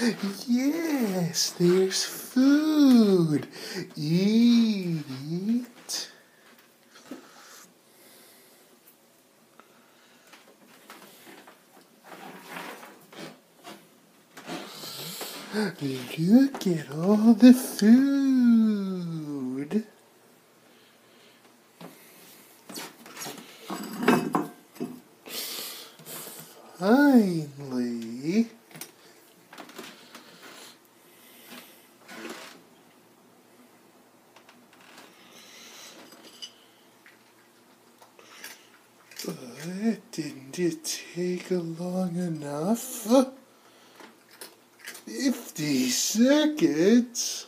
Yes, there's food. Eat. Look at all the food. Finally. But didn't it take long enough? 50 seconds?